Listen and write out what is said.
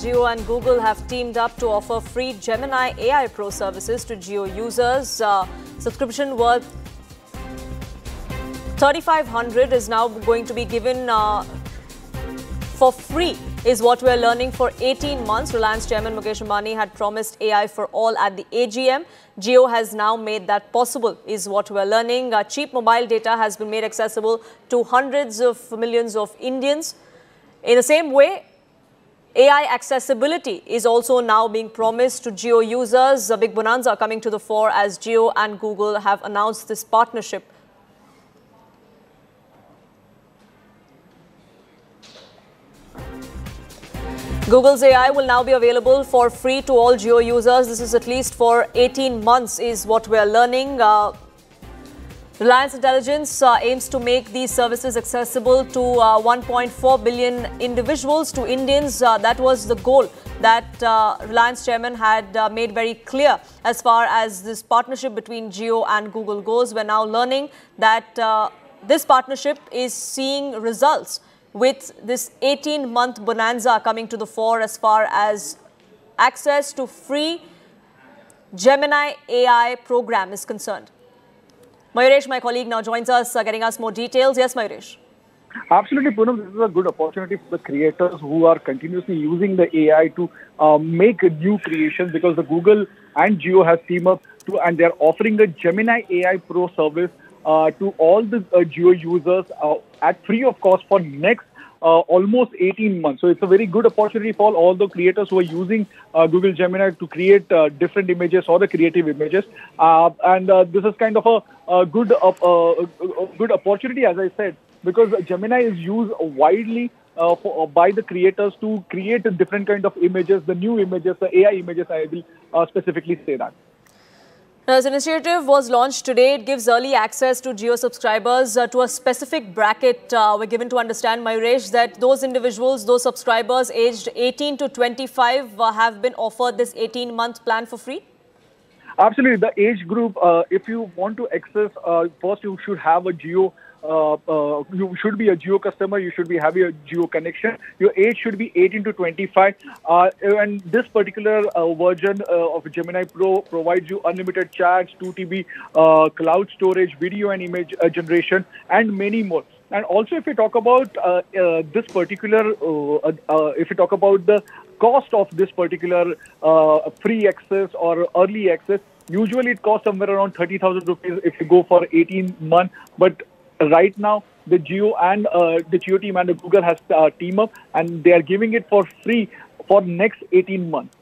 Jio and Google have teamed up to offer free Gemini AI Pro services to Jio users. Uh, subscription worth 3500 is now going to be given uh, for free is what we're learning for 18 months. Reliance Chairman Mukesh Ambani had promised AI for all at the AGM. Jio has now made that possible is what we're learning. Uh, cheap mobile data has been made accessible to hundreds of millions of Indians. In the same way, AI accessibility is also now being promised to Jio users. A big bonanza coming to the fore as Jio and Google have announced this partnership Google's AI will now be available for free to all Jio users. This is at least for 18 months is what we are learning. Uh, Reliance Intelligence uh, aims to make these services accessible to uh, 1.4 billion individuals, to Indians. Uh, that was the goal that uh, Reliance chairman had uh, made very clear as far as this partnership between Jio and Google goes. We're now learning that this partnership is seeing results with this 18-month bonanza coming to the fore as far as access to free Gemini AI program is concerned. Mayuresh, my colleague, now joins us, uh, getting us more details. Yes, Mayuresh. Absolutely, Poonam. This is a good opportunity for the creators who are continuously using the AI to uh, make new creations because the Google and Jio has teamed up to, and they're offering a Gemini AI Pro service uh, to all the uh, Jio users uh, at free of cost for next uh, almost 18 months. So it's a very good opportunity for all the creators who are using uh, Google Gemini to create uh, different images or the creative images. Uh, and uh, this is kind of a, a good uh, good opportunity, as I said, because Gemini is used widely for, by the creators to create different kind of images, the new images, the AI images. I will specifically say that. Now, this initiative was launched today. It gives early access to Jio subscribers uh, to a specific bracket. Uh, we're given to understand, Mayuresh, that those individuals, those subscribers aged 18 to 25 uh, have been offered this 18-month plan for free? Absolutely. The age group, uh, if you want to access, uh, first you should have a Jio. uh, uh, you should be a Jio customer. You should be having a Jio connection. Your age should be 18 to 25. Uh, and this particular uh, version of Gemini Pro provides you unlimited chats, 2 TB uh, cloud storage, video and image generation, and many more. And also, if you talk about uh, uh, this particular, uh, if you talk about the cost of this particular free access or early access, usually it costs somewhere around 30,000 rupees if you go for 18 months. But right now the Jio and uh, the Jio team and the Google has uh, team up and they are giving it for free for next 18 months.